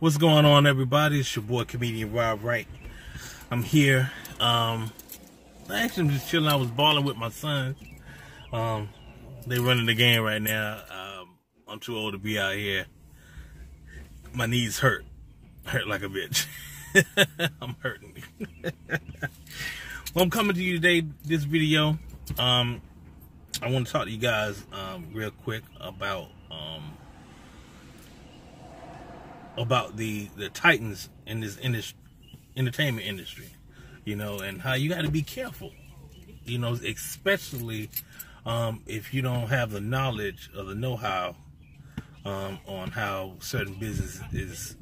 What's going on, everybody? It's your boy, comedian Rob Wright. I'm here. Um, actually, I'm just chilling. I was balling with my son. Um, they running the game right now. Um, I'm too old to be out here. My knees hurt, hurt like a bitch. I'm hurting. well, I'm coming to you today. This video. Um, I want to talk to you guys um, real quick about um, about the the titans in this in this entertainment industry, you know, and how you got to be careful, you know, especially um, if you don't have the knowledge or the know-how um, on how certain business is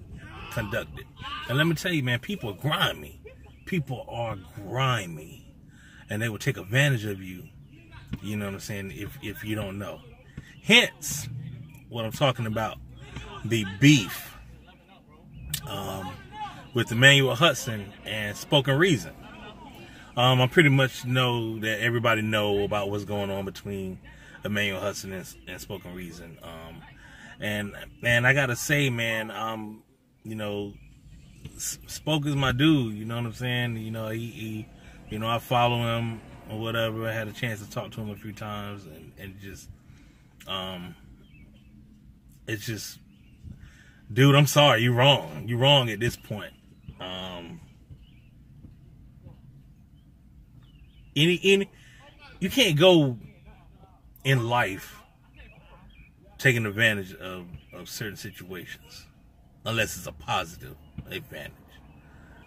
conducted. And let me tell you, man, people are grimy. People are grimy, and they will take advantage of you. You know what I'm saying? If if you don't know, hence what I'm talking about, the beef um, with Emmanuel Hudson and Spoken Reason. Um, I pretty much know that everybody know about what's going on between Emmanuel Hudson and, and Spoken Reason. Um, and and I gotta say, man, um, you know, Spoke is my dude. You know what I'm saying? You know, he, he you know, I follow him or whatever. I had a chance to talk to him a few times, and and just, um, it's just dude, I'm sorry, you're wrong. You're wrong at this point. Um, any, any, you can't go in life taking advantage of, of certain situations unless it's a positive advantage.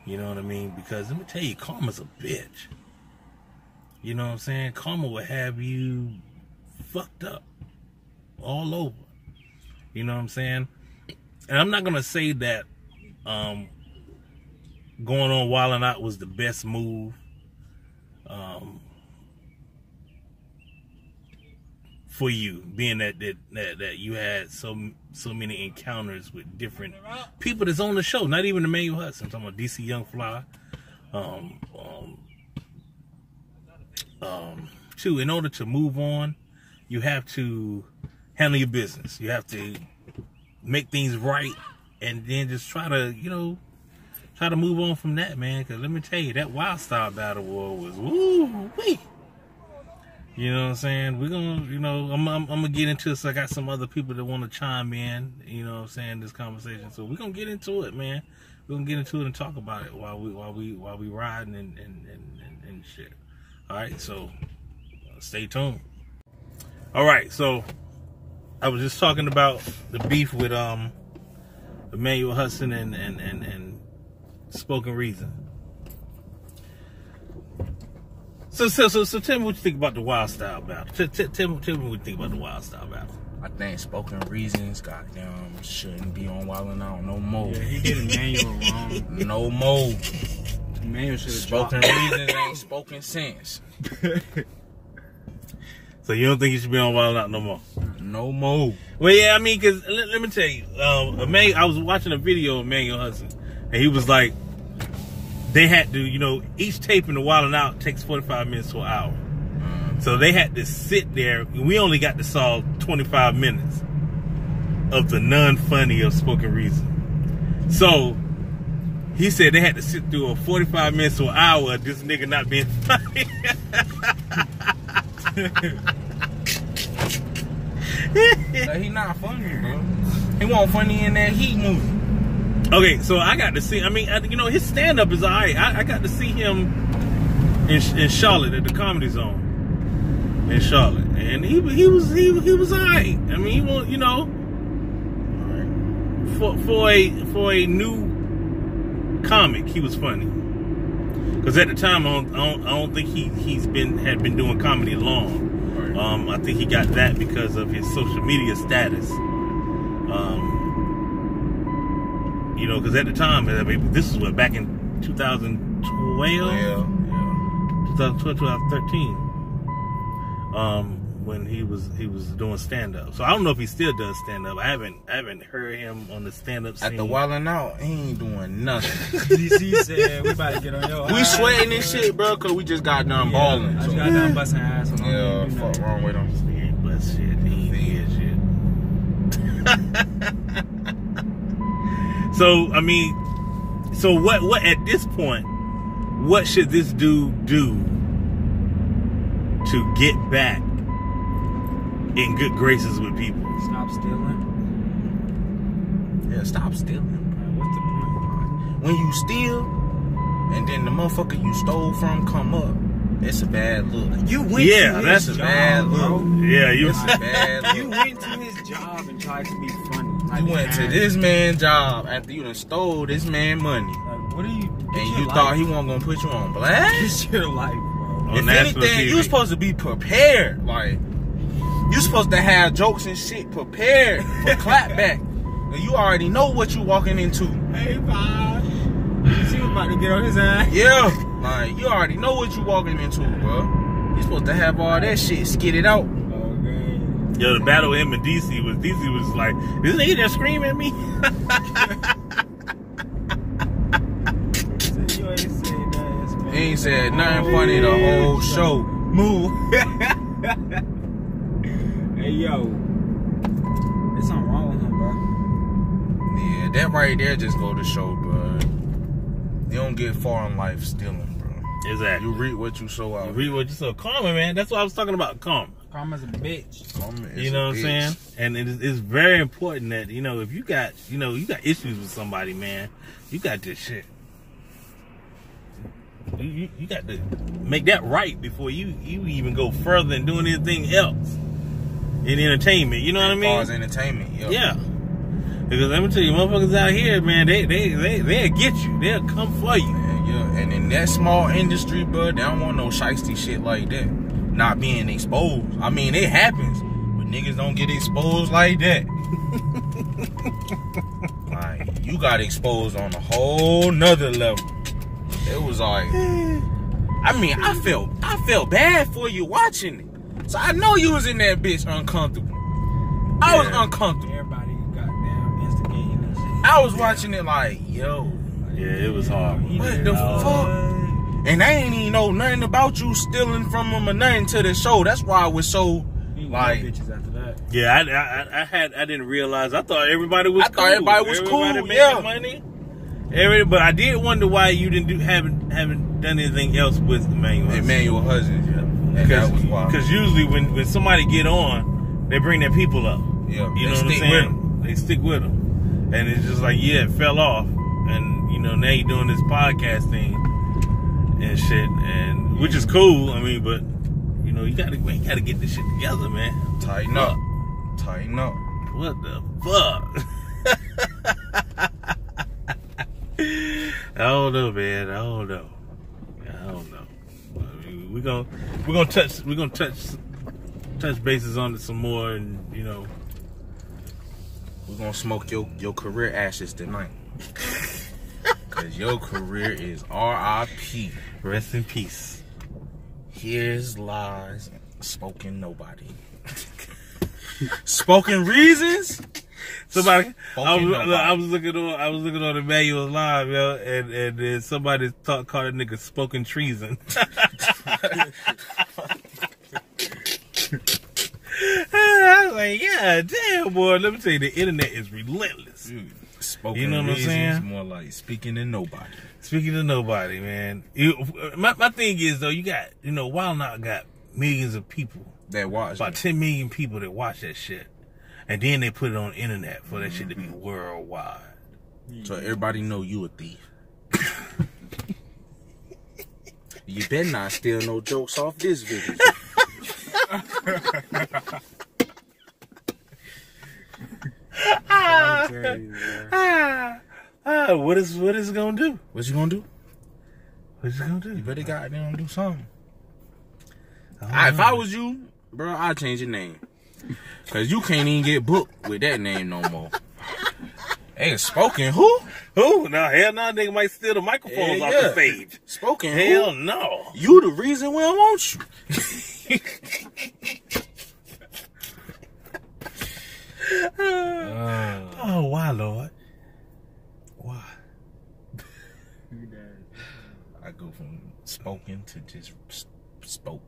You know what I mean? Because let me tell you, karma's a bitch. You know what I'm saying? Karma will have you fucked up all over. You know what I'm saying? and I'm not gonna say that um, going on Wild 'N Out was the best move. Um, for you, being that, that that that you had so so many encounters with different people that's on the show, not even Emmanuel Hudson. I'm talking about DC Young Fly. Um, um, um, two, in order to move on, you have to handle your business. You have to make things right and then just try to, you know, try to move on from that, man. Because let me tell you, that Wild Style Battle War was woo wee. You know what I'm saying? We're gonna, you know, I'm, I'm, I'm gonna get into this. I got some other people that want to chime in. You know what I'm saying? This conversation, so we're gonna get into it, man. We're gonna get into it and talk about it while we while we while we riding and and and, and, and shit. All right, so uh, stay tuned. All right, so I was just talking about the beef with um Emmanuel Hudson and and and, and Spoken Reason. So so so so tell me what you think about the Wild Style battle. Tell, tell, tell, me, tell me what you think about the Wild Style battle. I think Spoken Reasons, goddamn, shouldn't be on Wild 'N Out no more. Yeah, he did Emmanuel wrong. No more. Emmanuel should have Spoken dropped. Reasons ain't spoken sense. So you don't think you should be on Wild Out no more? No more. Well, yeah, I mean, cause let, let me tell you, um, Emmanuel, I was watching a video of Emmanuel Hudson, and he was like, they had to, you know, each tape in the Wild 'N Out takes 45 minutes to an hour. So they had to sit there. We only got to saw 25 minutes of the non-funny of Spoken Reason. So he said they had to sit through a 45 minutes to an hour of this nigga not being funny. Like, he not funny, bro. He wasn't funny in that Heat movie. Okay, so I got to see. I mean, I- you know, his stand up is alright. I, I got to see him in, in Charlotte at the Comedy Zone in Charlotte, and he he was he he was alright. I mean, he was you know for for a for a new comic, he was funny. Because at the time, I don't, I don't, I don't think he he's been had been doing comedy long. Um, I think he got that because of his social media status. Um, you know, because at the time, I mean, this is what back in 2012, Yeah, yeah. 2012, 2013, um, when he was he was doing stand up. So I don't know if he still does stand up. I haven't I haven't heard him on the stand up scene. At the Wild 'N Out, he ain't doing nothing. DC said we about to get on your we ass. sweating this shit, bro, cause we just got done Yeah, balling. I So. just got done busting ass on Yeah, him, you fuck know. wrong with him. He ain't bust shit. He ain't did shit. so I mean, so what? What at this point? What should this dude do to get back in good graces with people? Stop stealing. Yeah, stop stealing. Bro, what's the point? When you steal, and then the motherfucker you stole from come up, it's a bad look. You went Yeah, to his that's a job, bad bro. look. Yeah, you. It's a bad You went to his job and tried to be funny. Like, You went to this man's job after you done stole this man money, Like, what are you? Get and you life. thought he wasn't gonna put you on blast. Get your life, bro. On if anything, TV. you supposed to be prepared. Like you supposed to have jokes and shit prepared for clapback. And you already know what you're walking into. Hey, Bob. She was about to get on his ass. Yeah, like you already know what you're walking into, bro. You supposed to have all that shit skitted out. Okay. Yo, the battle with him and DC was DC was like, this nigga just screaming at me. You ain't said nothing. He ain't said nothing funny the whole show. Move. hey, yo. There's something wrong with him, bro. Yeah, that right there just go to show, bro. You don't get far in life stealing, bro. exactly. You read what you sow out. You read what you saw. Karma, man. That's what I was talking about. Karma. Karma's a bitch. Karma is You know a what I'm saying? And it is, it's very important that you know if you got you know you got issues with somebody, man, you got this shit. You, you, you got to make that right before you you even go further and doing anything else in entertainment. You know what I As far as mean? entertainment, yo. Yeah. Because let me tell you, motherfuckers out here, man, they they they they'll get you. They'll come for you. Yeah, yeah. And in that small industry, bro, they don't want no shiesty shit like that. Not being exposed. I mean, it happens, but niggas don't get exposed like that. like, you got exposed on a whole nother level. It was like, I mean, I felt, I felt bad for you watching it. So I know you was in that bitch uncomfortable. I was uncomfortable. Everybody goddamn instigating and shit. I was watching it like, yo, Yeah, it was hard. What the oh, fuck? And I ain't even know nothing about you stealing from them or nothing to the show. That's why I was so like. bitches after that. Yeah, I, I, I had I didn't realize. I thought everybody was. I thought cool. everybody was cool, making yeah. money. Every, but I did wonder why you didn't do haven't haven't done anything else with Emmanuel. Emmanuel Husbands, yeah. That was why. Because usually when, when somebody get on, they bring their people up. Yeah, You they know what I'm stick saying? They stick with them, and it's just like yeah, it fell off, and you know now you're doing this podcast thing and shit, and which is cool. I mean, but you know you gotta you gotta get this shit together, man. Tighten up. Tighten up. What the fuck? I don't know, man. I don't know. I don't know. I mean, we gonna we're gonna touch we're gonna touch touch bases on it some more, and you know, We're gonna smoke your, your career ashes tonight. Cause your career is R.I.P. rest in peace. Here's lies, spoken nobody. spoken reasons. Somebody, I was, I was looking on, I was looking on the manual live, yo, and and then somebody thought called a nigga spoken treason. I was like, yeah, damn, boy. Let me tell you, the internet is relentless. Dude, spoken You know what I'm saying? More like speaking to nobody. Speaking to nobody, man. You, my my thing is though, you got you know, Wild 'N Out got millions of people, That watch. about ten million people that watch that shit, and then they put it on the internet for that shit to be worldwide. So everybody know you a thief. you better not steal no jokes off this video. Ah, ah, what is what is it gonna do? What you gonna do? What you gonna do? You better goddamn do something. I Ah, if. I was you, bro, I'd change your name. Cause you can't even get booked with that name no more. Hey, spoken who? Who? No, hell no, nigga might steal the microphones Yeah, off yeah. the stage. Spoken Hell who? no. You the reason we don't want you. Oh, why, Lord? Why? I go from spoken to just spoke.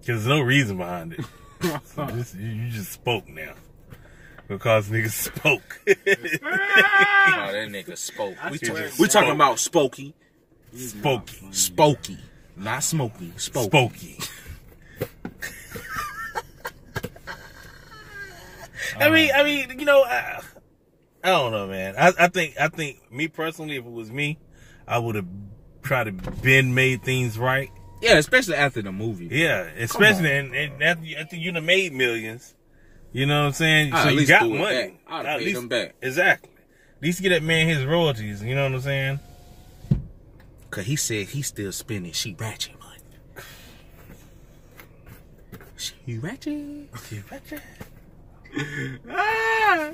Because there's no reason behind it. So just, you, you just spoke now. because niggas spoke. Oh, that nigga spoke. We, swear ta- we to talking about Spokey. He's not Spokey. Spokey. Not Smokey. Spokey. Spokey. I mean, I mean, you know, I, I don't know, man. I, I think, I think, me personally, if it was me, I would have tried to bend made things right. Yeah, especially after the movie. Yeah, especially and, and after, you- after you done made millions, you know what I'm saying? I'd so at you least got money. I'd At pay least- them back. Exactly. At least get that man his royalties. You know what I'm saying? Cause he said he's still spending she ratchet money. She ratchet. She ratchet. Ah!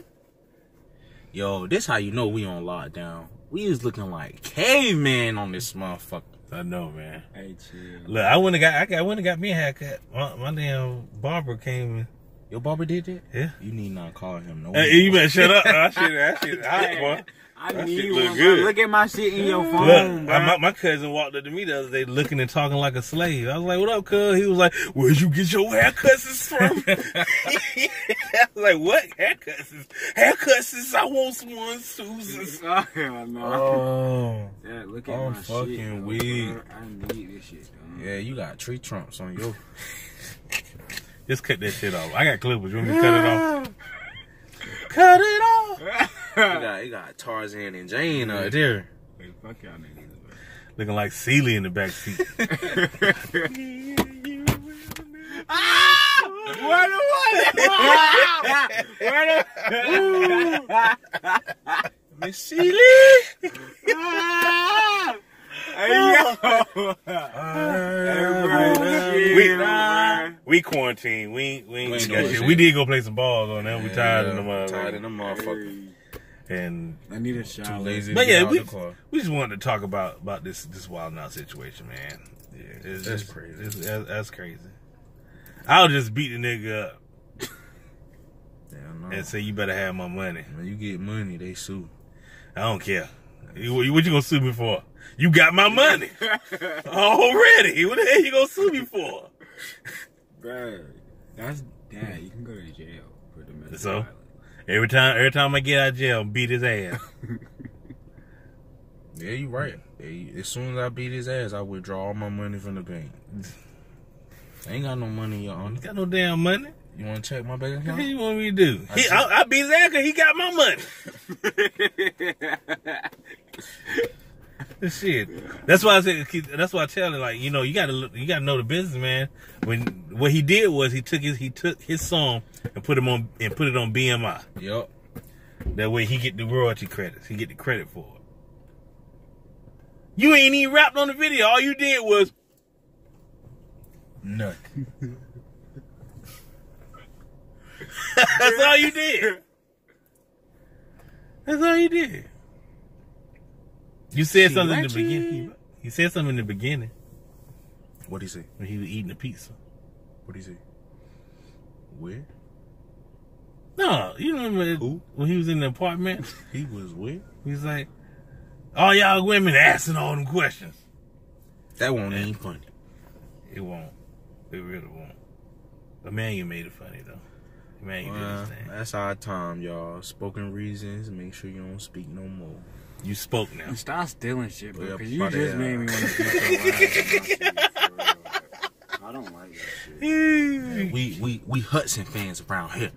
Yo, this how you know we on lockdown. We is looking like caveman on this motherfucker. I know, man. Hey, chill. Look, I wouldn't got, I wouldn't got me a haircut. My, my damn barber came in. Your barber did that? Yeah. You need not call him no Hey, you better shut up. That shit, that shit hot, boy. I That need shit look bro. good. Look at my shit in your phone, Look, bro. I, my, my cousin walked up to me the other day looking and talking like a slave. I was like, what up, cuz? He was like, where'd you get your haircuts from? I was like, what? Haircuts? Haircuts I want some one Susan's. oh, hell no. Oh. Yeah, look at I'm my fucking shit. though, weak. bro. I need this shit, though. Yeah, you got tree trunks on your Just cut that shit off. I got clippers. You want me to cut it off? Cut it off. You got you got Tarzan and Jane out there. Hey, fuck y'all niggas, bro. Looking like Celie in the back seat. Ah! What the what? Miss Celie. Ah! Hey, yo. we, we quarantine. We ain't- we ain't, We ain't got shit. shit. We did go play some balls on that. We tired of the Yeah, Tired motherfucker. the motherfucker. And I need a Too lazy but yeah, we we just wanted to talk about about this this Wild 'N Out situation, man. Yeah, it's, That's it's- crazy. it's- that's, that's crazy. I'll just beat the nigga up Yeah, I and say you better have my money. When you get money, they sue. I don't care. You- What you gonna sue me for? You got my money already. What the hell you gonna sue me for? Bro, that's dad. Hmm. You can go to jail for domestic So? violence. Every time, every time I get out of jail, beat his ass. Yeah, you right. Yeah, As soon as I beat his ass, I withdraw all my money from the bank. I ain't got no money, your You honor. got no damn money. You want to check my bank account? What the hell account? you want me to do? I He, see. I, I beat his ass 'cause he got my money. Shit. That's why I said. That's why I tell him like you know you gotta look- you gotta know the business man. When what he did was he took his he took his song and put him on and put it on BMI. Yup. That way he get the royalty credits. He get the credit for it. You ain't even rapped on the video. All you did was Nothing. that's all you did. That's all you did. You said She something in the beginning. He, he said something in the beginning What'd he say? when he was eating the pizza. What'd he say? Where? No, you remember Who? when he was in the apartment? He was where? He was like, "All y'all women asking all them questions." That won't even funny. It won't. It really won't. But man, you made it funny though. Emmanuel did Well, his thing. that's our time, y'all. Spoken reasons. Make sure you don't speak no more. You spoke now. Stop stealing shit, bro. Yeah, Because you just uh, made me want to beat your. I don't like that shit. We we we Hudson fans around here.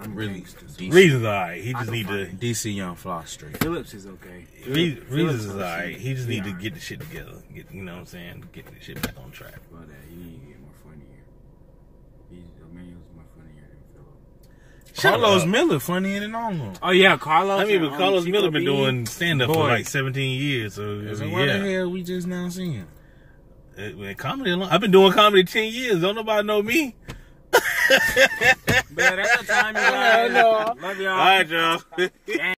I'm Really, gangsters. DC, Reasons alright. He just need to. DC Young Fly Straight. Phillips is okay. Re- reasons is is alright. He just need to get the shit together. Get you know what I'm saying? Get the shit back on track. But uh, he need to get more funnier. He's Emmanuel's more funnier than Phillips. Shut Carlos up. Miller funny than all of them. Oh yeah, Carlos. I mean, but Carlos Miller been doing stand up for like 17 years. So So yeah, why the hell we just now seeing? Eh, when comedy. alone- I've been doing comedy 10 years. Don't nobody know me. But that's the time you guys. Love y'all. All right, y'all.